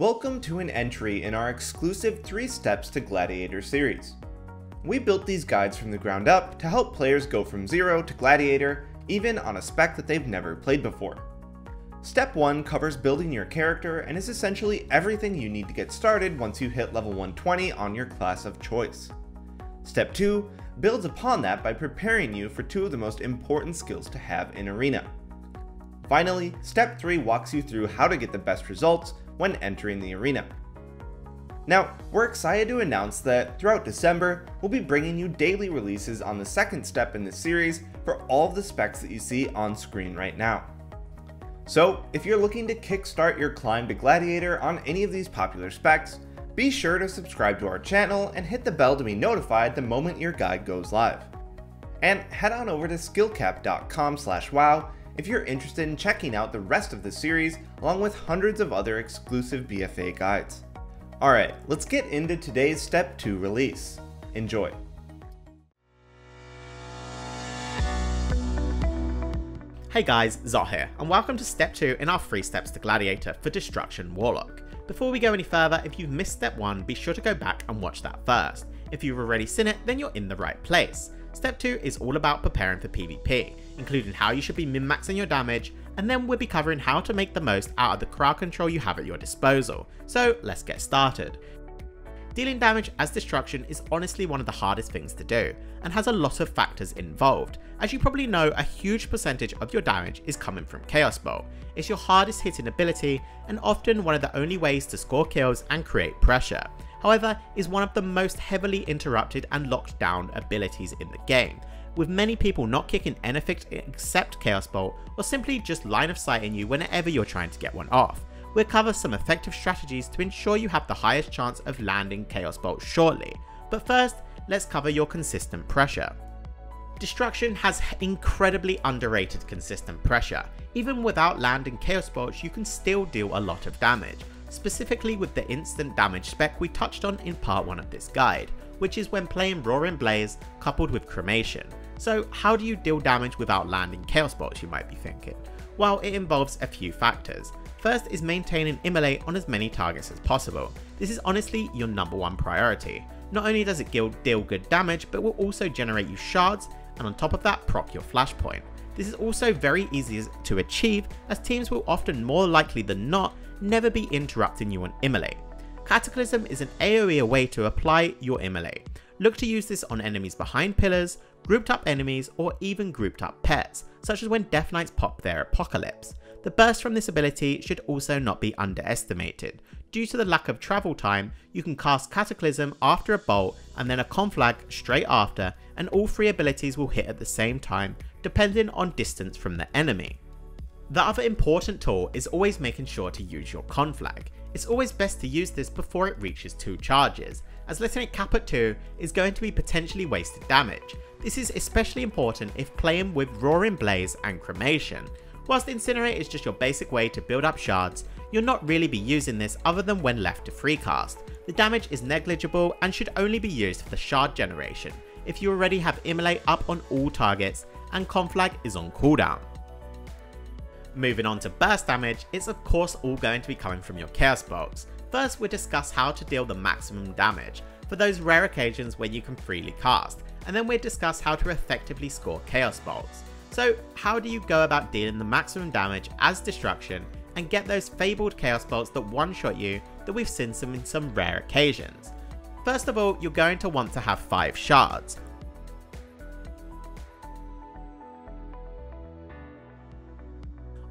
Welcome to an entry in our exclusive 3 Steps to Gladiator series. We built these guides from the ground up to help players go from 0 to Gladiator, even on a spec that they've never played before. Step 1 covers building your character and is essentially everything you need to get started once you hit level 120 on your class of choice. Step 2 builds upon that by preparing you for two of the most important skills to have in Arena. Finally, Step 3 walks you through how to get the best results when entering the arena. Now, we're excited to announce that throughout December, we'll be bringing you daily releases on the second step in this series for all of the specs that you see on screen right now. So, if you're looking to kickstart your climb to Gladiator on any of these popular specs, be sure to subscribe to our channel and hit the bell to be notified the moment your guide goes live. And head on over to skill-capped.com wow if you're interested in checking out the rest of the series along with hundreds of other exclusive BFA guides. Alright, let's get into today's Step 2 release. Enjoy! Hey guys, Zot here, and welcome to Step 2 in our 3 Steps to Gladiator for Destruction Warlock. Before we go any further, if you've missed Step 1, be sure to go back and watch that first. If you've already seen it, then you're in the right place. Step 2 is all about preparing for PvP, including how you should be min-maxing your damage, and then we'll be covering how to make the most out of the crowd control you have at your disposal. So let's get started. Dealing damage as destruction is honestly one of the hardest things to do, and has a lot of factors involved. As you probably know, a huge percentage of your damage is coming from Chaos Bolt. It's your hardest hitting ability, and often one of the only ways to score kills and create pressure however, is one of the most heavily interrupted and locked down abilities in the game, with many people not kicking anything except Chaos Bolt or simply just line of sighting you whenever you're trying to get one off. We'll cover some effective strategies to ensure you have the highest chance of landing Chaos Bolt shortly, but first, let's cover your consistent pressure. Destruction has incredibly underrated consistent pressure. Even without landing Chaos Bolts, you can still deal a lot of damage, specifically with the instant damage spec we touched on in part 1 of this guide, which is when playing Roaring Blaze coupled with Cremation. So how do you deal damage without landing Chaos Bolts you might be thinking? Well, it involves a few factors. First is maintaining Immolate on as many targets as possible. This is honestly your number one priority. Not only does it deal good damage, but will also generate you shards, and on top of that proc your flashpoint. This is also very easy to achieve as teams will often more likely than not never be interrupting you on Immolate. Cataclysm is an AoE way to apply your Immolate. Look to use this on enemies behind pillars, grouped up enemies, or even grouped up pets, such as when Death Knights pop their Apocalypse. The burst from this ability should also not be underestimated. Due to the lack of travel time, you can cast Cataclysm after a bolt and then a conflag straight after, and all three abilities will hit at the same time, depending on distance from the enemy. The other important tool is always making sure to use your conflag. It's always best to use this before it reaches 2 charges, as letting it cap at 2 is going to be potentially wasted damage. This is especially important if playing with Roaring Blaze and Cremation. Whilst Incinerate is just your basic way to build up shards, you'll not really be using this other than when left to free cast. The damage is negligible and should only be used for the shard generation, if you already have Immolate up on all targets and Conflag is on cooldown. Moving on to burst damage, it's of course all going to be coming from your Chaos Bolts. First we'll discuss how to deal the maximum damage, for those rare occasions when you can freely cast, and then we'll discuss how to effectively score Chaos Bolts. So how do you go about dealing the maximum damage as destruction and get those fabled Chaos Bolts that one-shot you that we've seen some in some rare occasions? First of all, you're going to want to have 5 shards,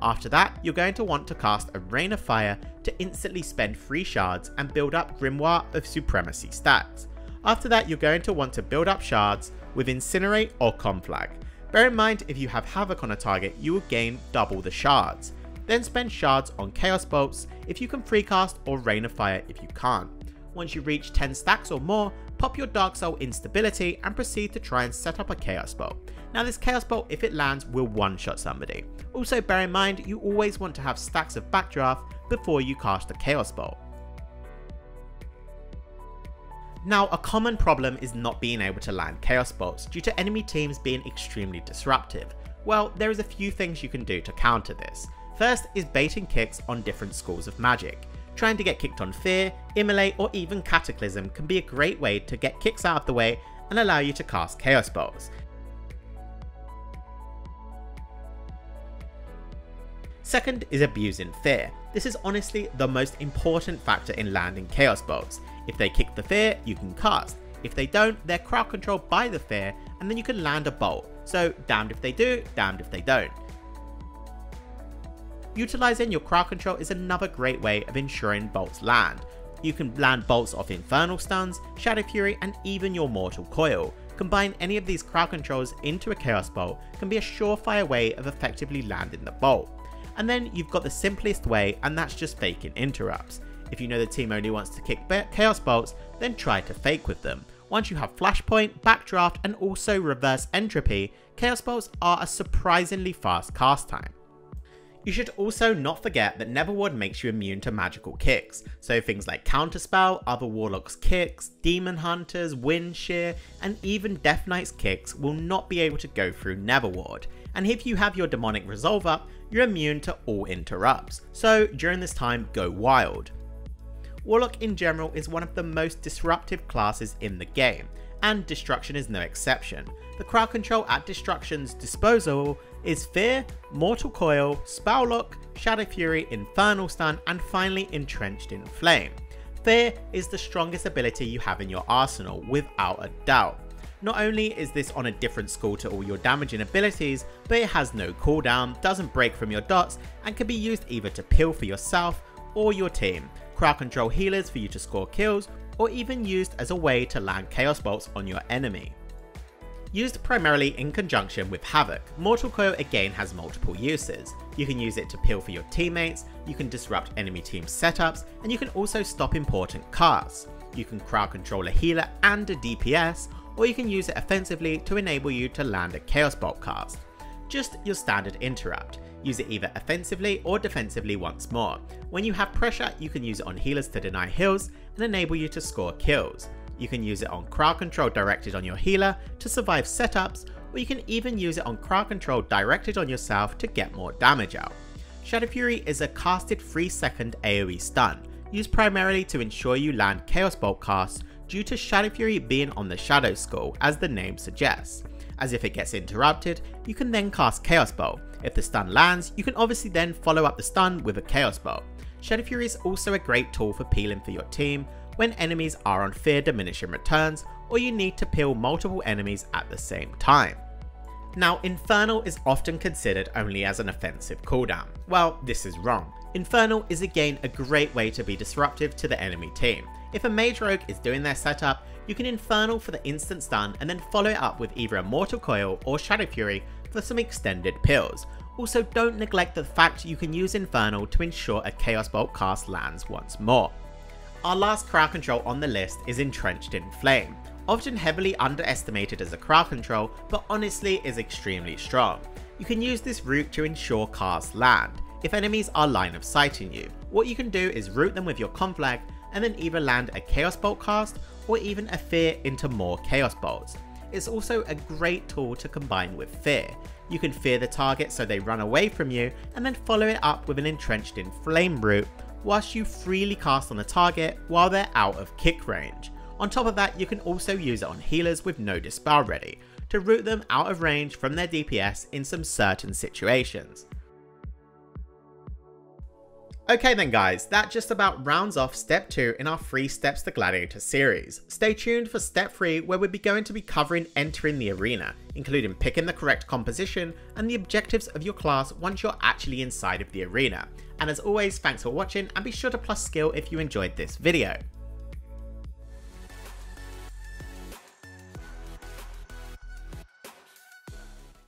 After that, you're going to want to cast a Rain of Fire to instantly spend 3 shards and build up Grimoire of Supremacy stats. After that, you're going to want to build up shards with Incinerate or Conflag. Bear in mind, if you have Havoc on a target, you will gain double the shards. Then spend shards on Chaos Bolts if you can freecast or Rain of Fire if you can't. Once you reach 10 stacks or more, pop your Dark Soul instability and proceed to try and set up a Chaos Bolt. Now this Chaos Bolt, if it lands, will one-shot somebody. Also bear in mind, you always want to have stacks of Backdraft before you cast a Chaos Bolt. Now, a common problem is not being able to land Chaos Bolts due to enemy teams being extremely disruptive. Well, there is a few things you can do to counter this. First is baiting kicks on different schools of magic. Trying to get kicked on Fear, Immolate or even Cataclysm can be a great way to get kicks out of the way and allow you to cast Chaos Bolts. Second is abusing fear. This is honestly the most important factor in landing Chaos Bolts. If they kick the fear, you can cast. If they don't, they're crowd controlled by the fear, and then you can land a bolt. So damned if they do, damned if they don't. Utilizing your crowd control is another great way of ensuring bolts land. You can land bolts off Infernal Stuns, Shadow Fury, and even your Mortal Coil. Combine any of these crowd controls into a Chaos Bolt can be a surefire way of effectively landing the bolt. And then you've got the simplest way, and that's just faking interrupts. If you know the team only wants to kick Chaos Bolts, then try to fake with them. Once you have Flashpoint, Backdraft, and also Reverse Entropy, Chaos Bolts are a surprisingly fast cast time. You should also not forget that Nether Ward makes you immune to magical kicks, so things like Counterspell, other Warlocks' kicks, Demon Hunters, Wind Shear, and even Death Knight's kicks will not be able to go through Nether Ward, and if you have your Demonic Resolve up, you're immune to all interrupts, so during this time go wild. Warlock in general is one of the most disruptive classes in the game, and Destruction is no exception. The crowd control at Destruction's disposal is Fear, Mortal Coil, Spell Lock, Shadow Fury, Infernal Stun, and finally Entrenched in Flame. Fear is the strongest ability you have in your arsenal, without a doubt. Not only is this on a different score to all your damaging abilities, but it has no cooldown, doesn't break from your dots, and can be used either to peel for yourself or your team, crowd control healers for you to score kills, or even used as a way to land chaos bolts on your enemy. Used primarily in conjunction with Havoc, Mortal Coil again has multiple uses. You can use it to peel for your teammates, you can disrupt enemy team setups, and you can also stop important casts. You can crowd control a healer and a DPS, or you can use it offensively to enable you to land a Chaos Bolt cast. Just your standard interrupt. Use it either offensively or defensively once more. When you have pressure, you can use it on healers to deny heals and enable you to score kills. You can use it on crowd control directed on your healer to survive setups, or you can even use it on crowd control directed on yourself to get more damage out. Shadow Fury is a casted 3 second AoE stun, used primarily to ensure you land Chaos Bolt casts due to Shadow Fury being on the Shadow school, as the name suggests. As if it gets interrupted, you can then cast Chaos Bolt. If the stun lands, you can obviously then follow up the stun with a Chaos Bolt. Shadow Fury is also a great tool for peeling for your team when enemies are on fear diminishing returns or you need to peel multiple enemies at the same time. Now, Infernal is often considered only as an offensive cooldown. Well, this is wrong. Infernal is again a great way to be disruptive to the enemy team. If a Mage Rogue is doing their setup, you can Infernal for the instant stun and then follow it up with either a Mortal Coil or Shadow Fury for some extended pills. Also don't neglect the fact you can use Infernal to ensure a Chaos Bolt cast lands once more. Our last crowd control on the list is Entrenched in Flame. Often heavily underestimated as a crowd control, but honestly is extremely strong. You can use this root to ensure casts land. If enemies are line of sighting you, what you can do is root them with your conflag and then either land a Chaos Bolt cast or even a Fear into more Chaos Bolts. It's also a great tool to combine with Fear. You can fear the target so they run away from you and then follow it up with an entrenched in flame root whilst you freely cast on the target while they're out of kick range. On top of that, you can also use it on healers with no dispel ready to root them out of range from their DPS in some certain situations. Okay then guys, that just about rounds off step 2 in our 3 Steps to Gladiator series. Stay tuned for step 3 where we'll be going to be covering entering the arena, including picking the correct composition and the objectives of your class once you're actually inside of the arena. And as always, thanks for watching and be sure to plus skill if you enjoyed this video.